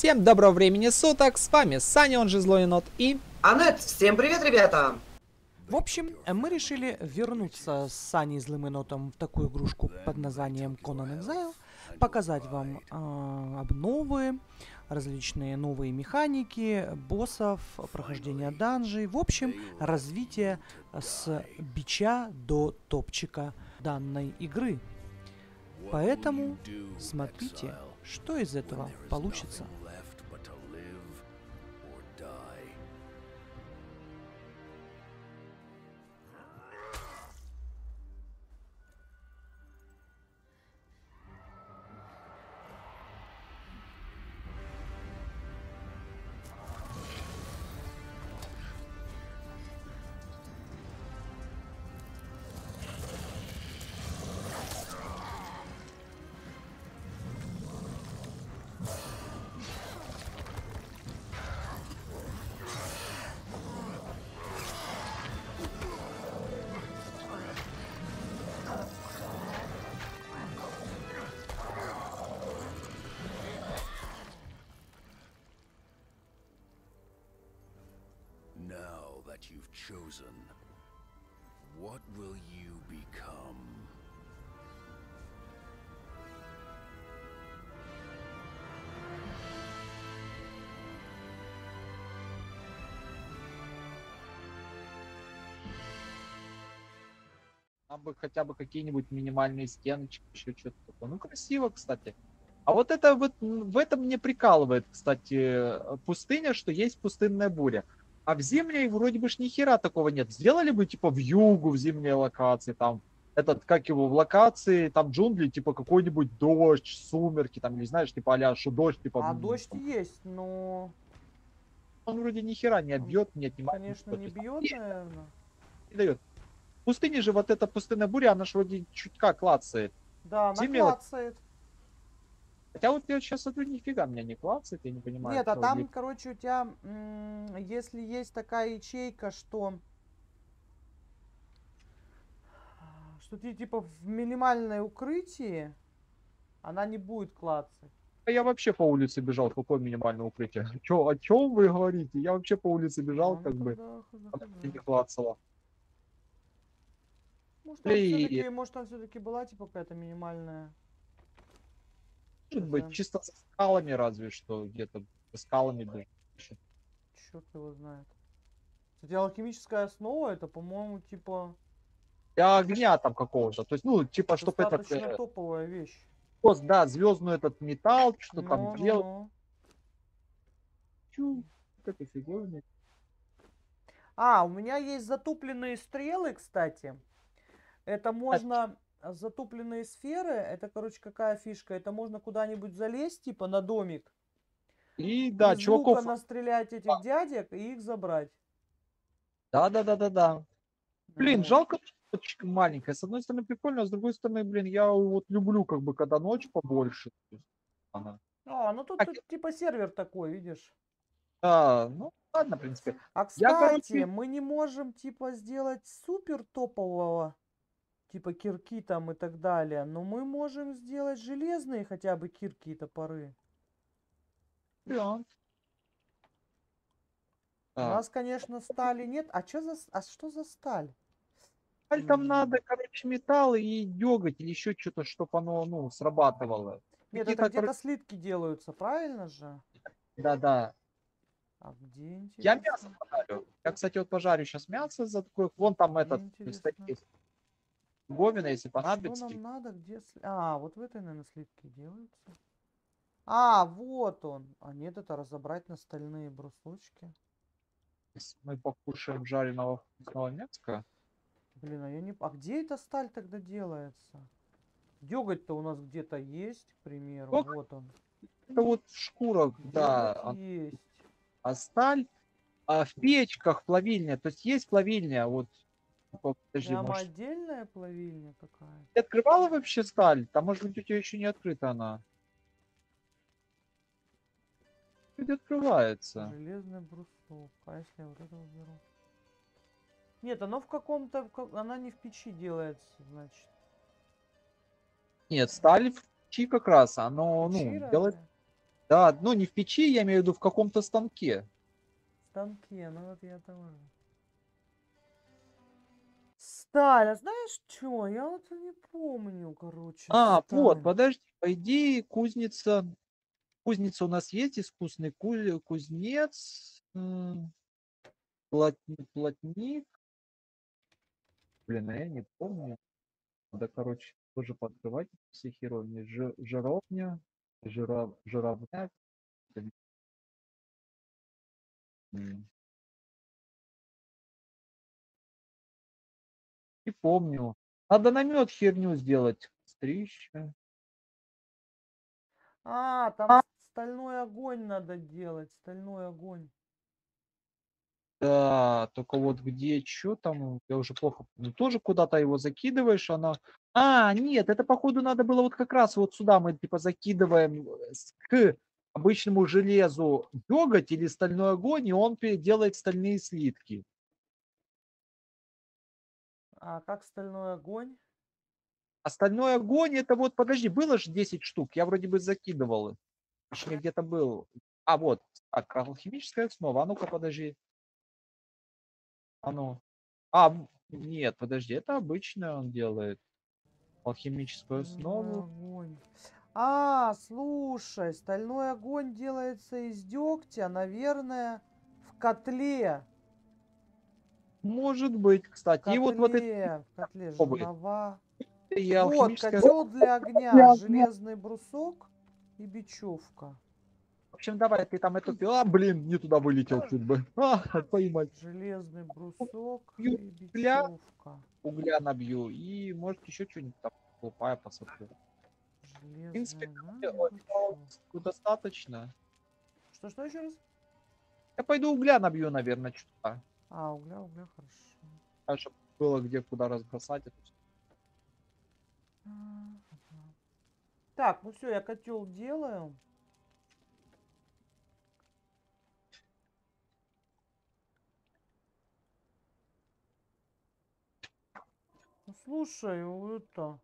Всем доброго времени суток, с вами Саня, он же Злой Енот, и... Анет, всем привет, ребята! В общем, мы решили вернуться с Саней Злым Енотом в такую игрушку под названием Conan Exile, показать вам э, обновы, различные новые механики, боссов, прохождение данжей, в общем, развитие с бича до топчика данной игры. Поэтому смотрите, что из этого получится. That you've chosen, what will you become? Нам бы хотя бы какие-нибудь минимальные стеночки, еще что-то такое. Ну, красиво, кстати. А вот это вот в этом мне прикалывает, кстати, э, пустыня, что есть пустынная буря. А в зимней вроде бы ж ни хера такого нет. Сделали бы типа в югу, в зимней локации, там, этот, как его, в локации, там джунгли, типа какой-нибудь дождь, сумерки, там, не знаешь, типа а что дождь, типа... А дождь есть, но, Он вроде ни хера не бьет, не отнимает. конечно, не бьет, наверное. не дает. В пустыне же вот эта пустынная буря, она же вроде чутка клацает. Да, Зимнего- наклацает. Хотя вот я сейчас смотрю, нифига меня не клацает, я не понимаю. Нет, а там, ли- короче, у тебя, если есть такая ячейка, что... Что ты, типа, в минимальное укрытие, она не будет клацать. А Я вообще по улице бежал, какое минимальное укрытие? Чё, о чем вы говорите? Я вообще по улице бежал, Ну, как бы, мне не клацала. Может, там все-таки, может, там все-таки была, типа, какая-то минимальная... Может быть, Да. чисто со скалами разве что, где-то со скалами даже. Черт его знает. Кстати, алхимическая основа, это, по-моему, типа, Для огня там какого-то, то есть, ну, типа, чтобы этот, достаточно э, топовая вещь. вот, да, звездный этот металл, что там Ну, ну, делать. Чё, как это фигово. А, у меня есть затупленные стрелы, кстати. Это можно... Затупленные сферы, это, короче, какая фишка? Это можно куда-нибудь залезть, типа, на домик. И да, из чуваков, лука настрелять этих дядек и их забрать. да-да-да-да-да. Блин, жалко, что маленькая. С одной стороны прикольно, а с другой стороны, блин, я вот люблю, как бы, когда ночь побольше. Она. А, ну тут, Так. тут типа сервер такой, видишь? Да, ну ладно, в принципе. А Я, кстати, короче- мы не можем типа сделать супер топового, типа кирки там и так далее, но мы можем сделать железные хотя бы кирки и топоры. вариант. У Так, нас, конечно, стали нет. А чё за, а что за сталь? сталь там надо, короче, металл и дергать или еще что-то, чтобы оно, ну, срабатывало. Нет, это где-то короче, слитки делаются, правильно же? Да-да. А где Я интересно? мясо пожарю. Я, кстати, вот пожарю сейчас мясо за такой. Вон там Где этот интересно? Говина, если Что понадобится. нам надо? Где сли- А, вот в этой, наверное, слитки делаются. А, вот он. А нет, это разобрать на стальные брусочки. Если Мы покушаем жареного вкусного мяска. Блин, а я не... А где эта сталь тогда делается? Деготь-то у нас где-то есть, к примеру. Ох. Вот он. Это вот в шкурах, да. А- есть. А сталь а в печках плавильня. То есть есть плавильня. Вот. Подожди, Прямо может, отдельная плавильня какая? ты открывала вообще сталь? Там, может быть, у тебя еще не открыта она. Вроде открывается. Железный брусок. А если я вот это уберу? Нет, оно в каком-то... в ка- Она не в печи делается, значит. Нет, сталь в печи как раз. Оно, Печи ну, разве? делает Да, ну не в печи, я имею в виду в каком-то станке. В станке, ну вот я тоже. Сталь, а знаешь что? Я вот не помню, короче. А, вот, сталь. подожди, по идее, кузница... Кузница у нас есть, искусный ку- кузнец, м, плотник, плотник. Блин, а я не помню. Надо, короче, тоже пооткрывать все херовни. Жи- Жировня, жира, жировня. М. Не помню. Надо намет херню сделать. Стрища. А, там стальной огонь надо делать, стальной огонь. Да, только вот где, что там, я уже плохо, ну тоже куда-то его закидываешь, она... А, нет, это походу надо было вот как раз вот сюда мы типа закидываем э, к обычному железу деготь или стальной огонь, и он делает стальные слитки. А как стальной огонь? А стальной огонь это вот, подожди, было же 10 штук, я вроде бы закидывал. Точнее, где-то был. А, вот, так, алхимическая основа, а ну-ка, подожди. А ну. А, нет, подожди, это обычно он делает. Алхимическую основу. огонь. А, слушай, стальной огонь делается из дегтя, наверное, в котле. Может быть, В кстати. И вот, вот это котле, в котле жернова. и Вот, алхимическая... котел для огня, железный брусок и бечевка. В общем, давай, ты там эту... пила, блин, не туда вылетел чуть бы. А, твою мать. Железный брусок и для- бечевка. Угля набью. И, может, еще что-нибудь там лупая посмотрю. принципе, Железная Э, да, ну, Достаточно. Что, что еще раз? Я пойду угля набью, наверное, что-то. А, угля, угля, хорошо. Так, чтобы было где куда разбросать это. Ага. Так, ну все, я котел делаю. Ну слушай, это.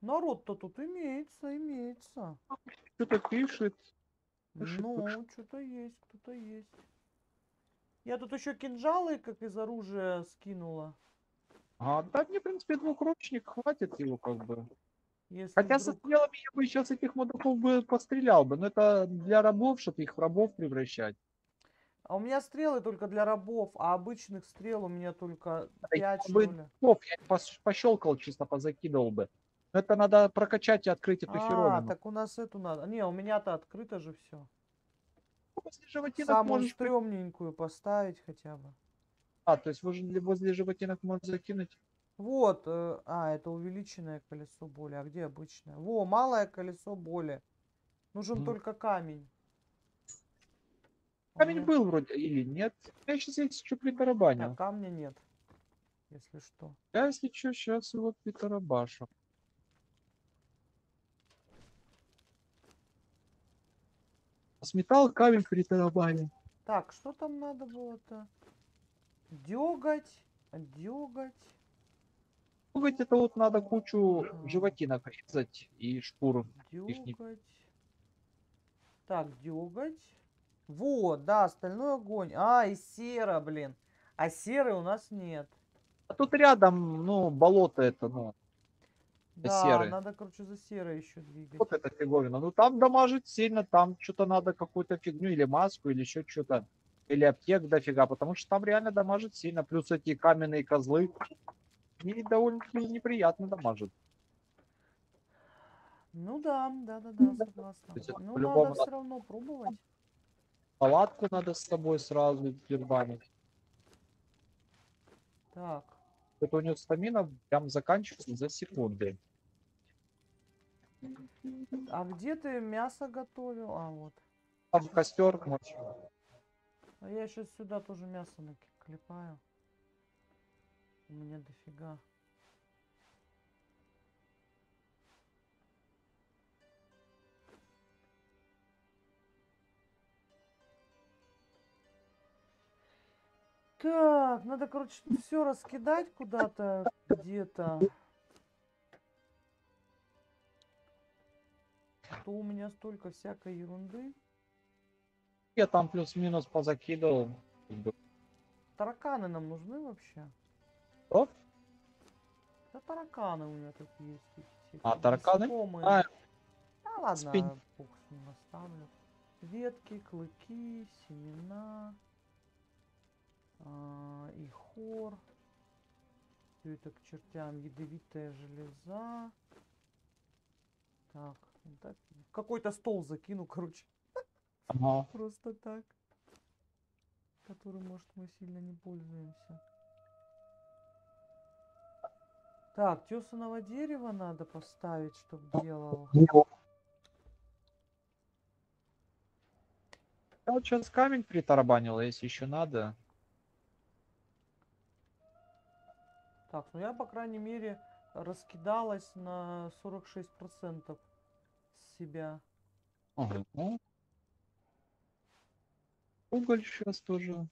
Народ-то тут имеется, имеется. Что-то пишет. Ну, что-то есть, кто-то есть. Я тут еще кинжалы, как из оружия, скинула. А, да, мне, в принципе, двухручник хватит его как бы. Если Хотя со вдруг- стрелами я бы сейчас этих мудаков бы пострелял бы, но это для рабов, чтобы их в рабов превращать. А у меня стрелы только для рабов, а обычных стрел у меня только Да 5, я бы что ли. Оп, я пос- пощелкал, чисто позакидывал бы. Но это надо прокачать и открыть эту А, херовину. так у нас эту надо. Не, у меня-то открыто же все. Возле животинок Самую можешь... стрёмненькую поставить хотя бы. А, то есть возле, возле животинок можно закинуть. Вот, э, а, это увеличенное колесо боли. А где обычное? Во, малое колесо боли. Нужен Мгм. только камень. А Камень был вроде или нет. Я сейчас если что А, притарабанил. камня нет. Если что. Я если что, сейчас его притарабашу. Сметал камень притарабанил. Так, что там надо было-то? Дёготь, дёготь. Трогать это вот надо кучу Ага. животинок резать и шкуру. Дёготь. Так, дёготь. Вот, да, стальной огонь. А, и сера, блин. А серы у нас нет. А тут рядом, ну, болото это, ну, Да, серы. надо, короче, за серой еще двигать. вот эта фиговина. Ну там дамажит сильно, там что-то надо какую-то фигню или маску, или еще что-то. Или аптек дофига, потому что там реально дамажит сильно. Плюс эти каменные козлы. И довольно-таки неприятно дамажит. Ну да, да, да, да, согласна. есть Ну, надо надо- все равно пробовать. Палатку надо с собой сразу дербанить. Так, Это у него стамина прям заканчивается за секунды. А где ты мясо готовил? А, вот. Там костер ночью. А я сейчас сюда тоже мясо наклепаю. У меня дофига. Так, надо, короче, все раскидать куда-то, где-то. Что у меня столько всякой ерунды. Я там плюс-минус позакидывал. Тараканы нам нужны вообще? Что? Да тараканы у меня тут есть. эти А, тараканы? насекомые. А, Да ладно, спин- бог с ним оставлю. Ветки, клыки, семена. а, и хор. Все это к чертям. Ядовитая железа. Так, так, в какой-то стол закину, короче. ага. Просто так. Который, может, мы сильно не пользуемся. Так, тесаного дерева надо поставить, чтобы делал. Я вот сейчас камень притарабанил, если еще надо. Так, ну я, по крайней мере, раскидалась на 46% с себя. Ага. Уголь сейчас тоже.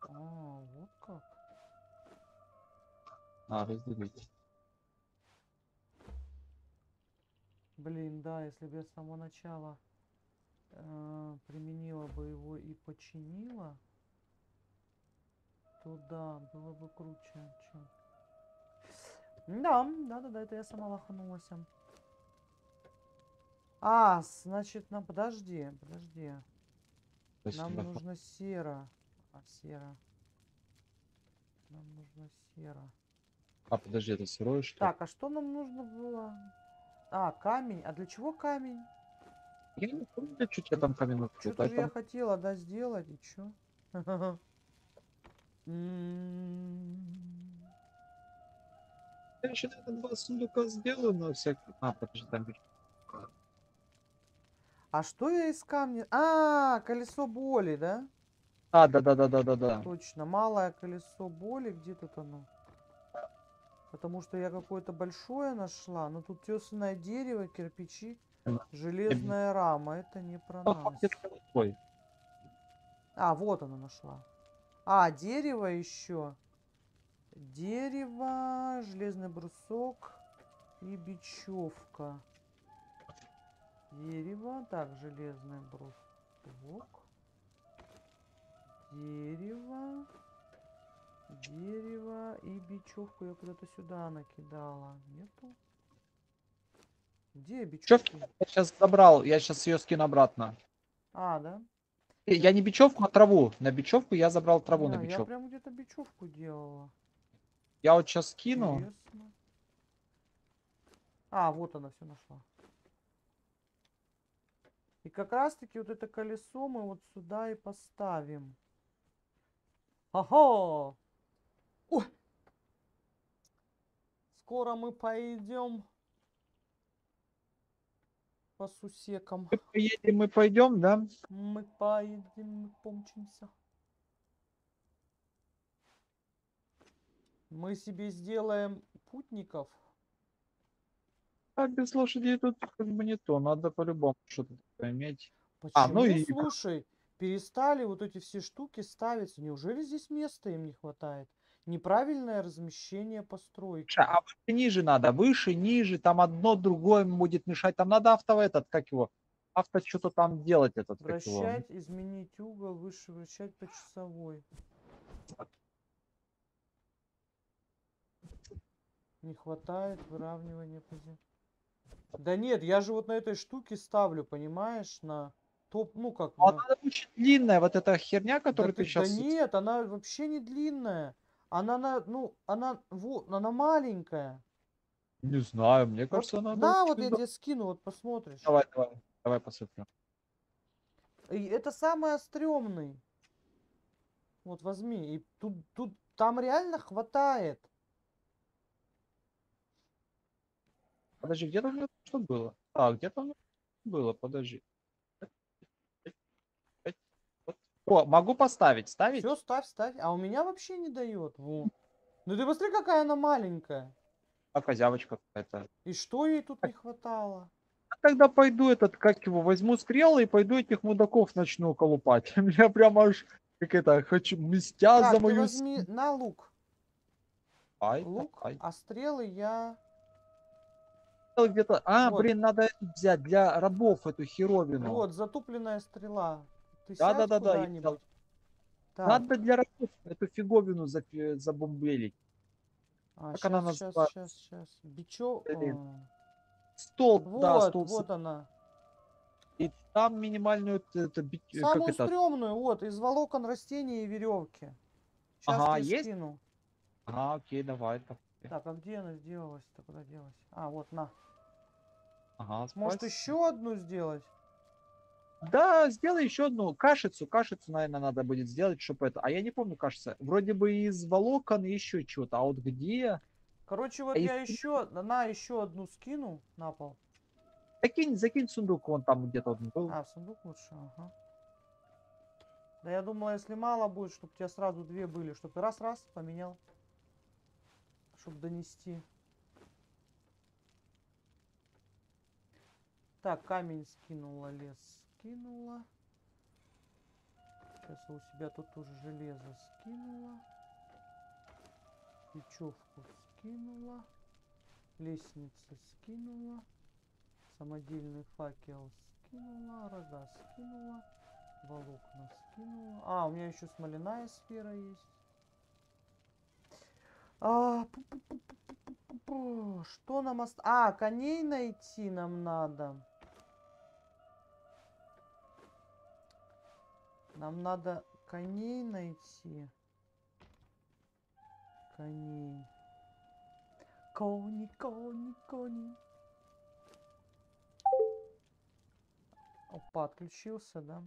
А, вот как. А, разделить. Блин, да, если бы я с самого начала э, применила бы его и починила, то да, было бы круче, чем... Да, да, да, да, это я сама лоханулась. А, значит, нам... Подожди, подожди. Нам Спасибо. нужно сера. А, сера. Нам нужно сера. А, подожди, это сырое что? Так, а что нам нужно было? А, камень. А для чего камень? Я не помню, для чего тебе там камень открыл, Что-то же я хотела, да, сделать, и чё? Я еще это два сундука сделаю на всякий... А, подожди, там А что я из камня? А, колесо боли, да? А, да-да-да-да-да-да. Точно, малое колесо боли, где тут оно? Потому что я какое-то большое нашла, но тут тесаное дерево, кирпичи, железная рама. Это не про А, нас. А, вот она нашла. А, дерево еще. Дерево, железный брусок и бечевка. Дерево, так, железный брусок. Дерево. Дерево и бечевку я куда-то сюда накидала. Нету? Где бечевка? я сейчас забрал, я сейчас ее скину обратно. А, да? Э, Я не бечевку, а траву. На бечевку я забрал траву на Да, я бечевку. прям где-то бечевку делала. Я вот сейчас скину. Интересно. А, вот она все нашла. И как раз таки вот это колесо мы вот сюда и поставим. Ага! Скоро мы пойдем по сусекам. Мы поедем, мы пойдем, да? Мы поедем, мы помчимся. Мы себе сделаем путников. А без лошадей тут как бы не то. Надо по-любому что-то иметь. Почему, А, ну и- слушай, перестали вот эти все штуки ставиться? Неужели здесь места им не хватает? Неправильное размещение постройки. А выше, ниже надо, выше, ниже, там одно другое будет мешать. Там надо авто этот, как его, авто что-то там делать этот. Вращать, изменить угол, выше вращать по часовой. Не хватает выравнивания пози- Да нет, я же вот на этой штуке ставлю, понимаешь, на топ, ну как, А на- надо очень длинная вот эта херня, Да которую ты- ты сейчас... Да нет, она вообще не длинная. Она на, ну, она, вот, она маленькая. Не знаю, мне Вот кажется, она... на, вот я да- тебе скину, вот посмотришь. Давай, давай, давай посмотрим. И это самое стрёмный. Вот возьми. И тут, тут, там реально хватает. Подожди, где-то у меня что было? А, где-то у меня было, подожди. О, могу поставить, ставить? Все, ставь, ставь. А у меня вообще не дает. Во. Ну ты посмотри, какая она маленькая. А козявочка какая-то. И что ей тут не хватало? А Тогда пойду этот, как его, возьму стрелы и пойду этих мудаков начну колупать. Я прям аж, как это, хочу мстя Так, за мою... возьми на лук. Ай, Лук, ай. а стрелы я... где-то... А, Вот. блин, надо взять для рабов эту херовину. Вот, затупленная стрела. Ты Да, да, да, да, Надо для рабов эту фиговину забомбелить. а, как она щас, щас, называется? щас, щас. Бичо... Блин. а, Стол, да, Вот, стол. вот она. И там минимальную это, бить- э, как Самую это, стрёмную, вот, из волокон растений и веревки. Сейчас Ага, есть? скину. Ага, окей, давай. Так, а где она сделалась-то? Куда делась? А, вот, на. Ага, Может, спасибо. еще одну сделать? Да, сделай еще одну кашицу. Кашицу, наверное, надо будет сделать, чтобы это. А я не помню, кажется. Вроде бы из волокон еще что-то. А вот где? Короче, вот А я если- еще, на еще одну скину на пол. Закинь, закинь в сундук, вон там где-то он был. А, в сундук лучше, ага. Да я думала, если мало будет, чтобы у тебя сразу две были, чтобы ты раз-раз поменял. Чтобы донести. Так, камень скинула, лес скинула. Сейчас у себя тут тоже железо скинула. Бечевку скинула. Лестница скинула. Самодельный факел скинула. Рога скинула. Волокна скинула. А, у меня еще смоляная сфера есть. А, пу-пу-пу-пу-пу-пу-пу. Что нам ост... А, коней найти нам надо. Нам надо коней найти. Коней. Кони, кони, кони. Опа, отключился, да?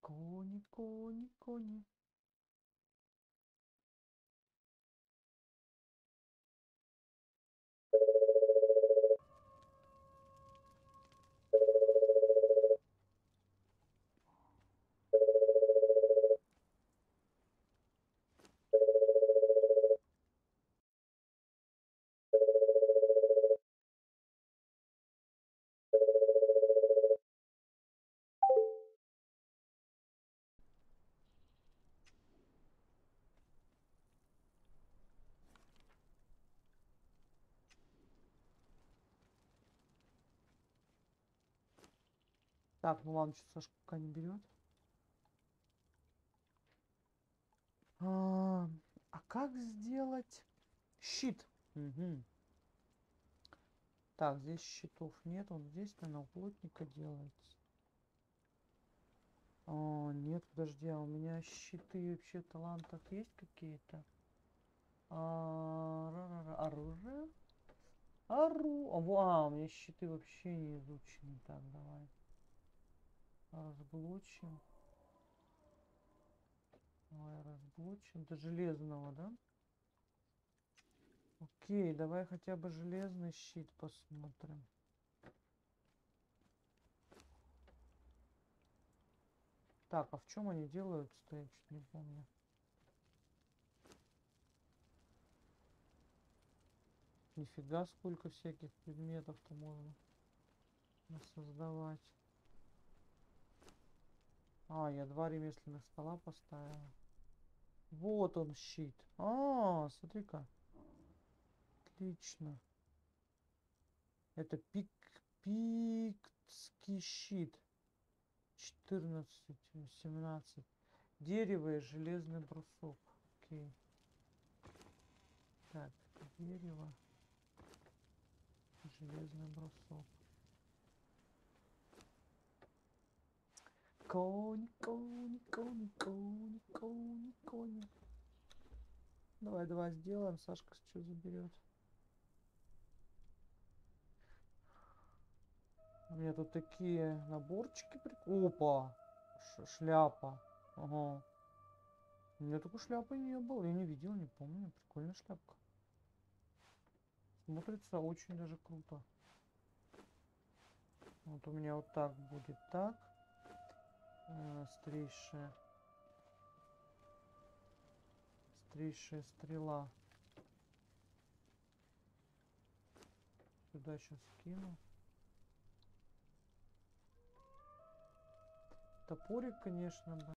Кони, кони, кони. Так, ну ладно, что Сашка пока не берет. А, а как сделать щит? Мгм. Так, здесь щитов нет, он здесь, наверное, у плотника делается. А, нет, подожди, а у меня щиты вообще в талантах есть какие-то? А, оружие? Ору... А, а, у меня щиты вообще не изучены. Так, давай. Разблочим. Давай разблочим. До железного, да? Окей, давай хотя бы железный щит посмотрим. Так, а в чем они делают-то? Я чуть не помню. Нифига сколько всяких предметов-то можно создавать. А, я два ремесленных стола поставил. Вот он щит. А, смотри-ка. Отлично. Это пик пиктский щит. 14, 17. Дерево и железный брусок. Окей. Так, дерево. Железный брусок. Кони, кони, кони, кони, кони, кони. Давай, давай сделаем. Сашка что заберет. У меня тут такие наборчики. прик- Опа! Ш- шляпа. Ага. У меня такой шляпы не было. Я не видел, не помню. Прикольная шляпка. Смотрится очень даже круто. Вот у меня вот так будет так. Острейшая. Острейшая стрела. Сюда сейчас кину. Топорик, конечно, бы.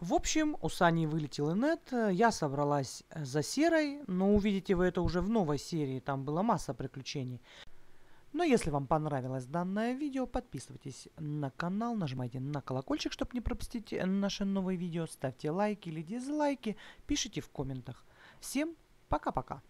В общем, у Сани вылетел инет, я собралась за серой, но увидите вы это уже в новой серии, там была масса приключений. Но если вам понравилось данное видео, подписывайтесь на канал, нажимайте на колокольчик, чтобы не пропустить наши новые видео, ставьте лайки или дизлайки, пишите в комментах. Всем пока-пока.